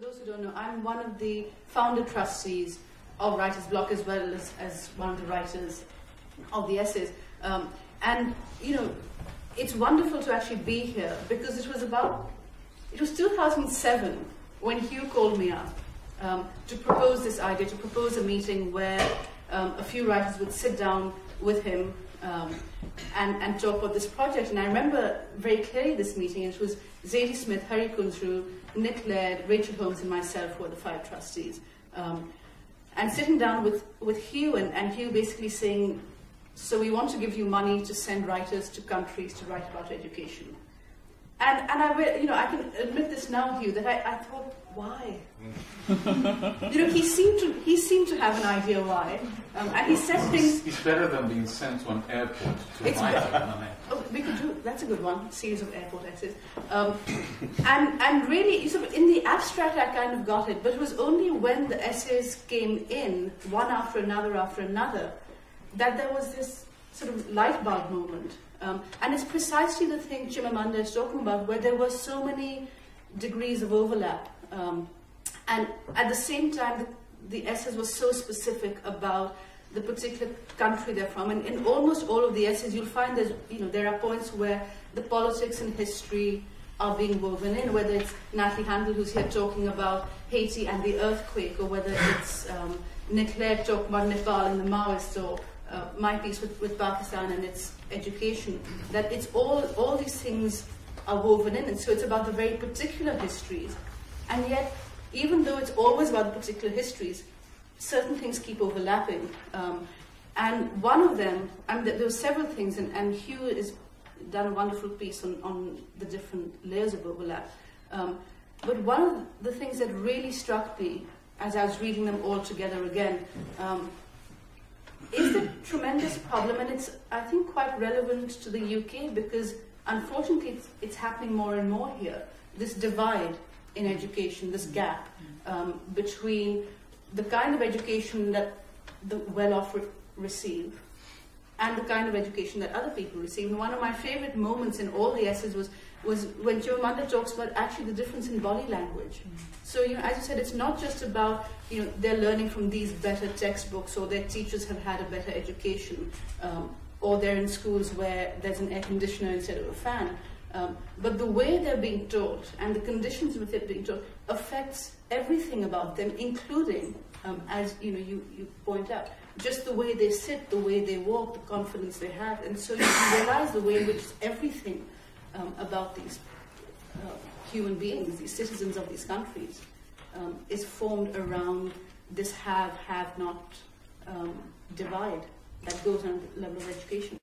For those who don't know, I'm one of the founder trustees of Writers Bloc as well as, as one of the writers of the essays. Um, and, you know, it's wonderful to actually be here because it was about, it was 2007 when Hugh called me up um, to propose this idea, to propose a meeting where um, a few writers would sit down with him um, and, and talk about this project. And I remember very clearly this meeting. It was Zadie Smith, Hari Kunzru, Nick Laird, Rachel Holmes, and myself were the five trustees. Um, and sitting down with, with Hugh, and, and Hugh basically saying, so we want to give you money to send writers to countries to write about education. And, and I, you know, I can admit this now, Hugh, that I, I thought, why? you know, he seemed to he seemed to have an idea why, um, and he said things. It's better than being sent to an airport to it's write Oh, we could do that's a good one. Series of airport essays, um, and and really, sort of in the abstract, I kind of got it, but it was only when the essays came in one after another after another that there was this sort of light bulb moment. Um, and it's precisely the thing Chimamanda is talking about, where there were so many degrees of overlap. Um, and at the same time, the, the essays were so specific about the particular country they're from. And in almost all of the essays, you'll find there's, you know, there are points where the politics and history are being woven in, whether it's Natalie Handal who's here talking about Haiti and the earthquake, or whether it's um, Nick Laird talking about Nepal and the Maoists, or uh, my piece with, with Pakistan and its education, that it's all, all these things are woven in. And so it's about the very particular histories. And yet, even though it's always about the particular histories, certain things keep overlapping. Um, and one of them, I mean, there were several things, and, and Hugh has done a wonderful piece on, on the different layers of overlap. Um, but one of the things that really struck me as I was reading them all together again um, is a tremendous problem, and it's, I think, quite relevant to the UK because unfortunately it's, it's happening more and more here. This divide in education, this gap um, between the kind of education that the well off re receive and the kind of education that other people receive. And one of my favorite moments in all the essays was was when Chimamanda talks about actually the difference in body language. Mm. So, you know, as you said, it's not just about, you know, they're learning from these better textbooks or their teachers have had a better education um, or they're in schools where there's an air conditioner instead of a fan. Um, but the way they're being taught and the conditions with it being taught affects everything about them, including, um, as you know, you, you point out, just the way they sit, the way they walk, the confidence they have. And so you realize the way in which everything um, about these uh, human beings, these citizens of these countries, um, is formed around this have, have not um, divide that goes on the level of education.